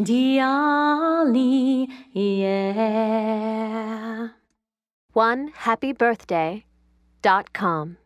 Diali, yeah. One happy birthday dot com.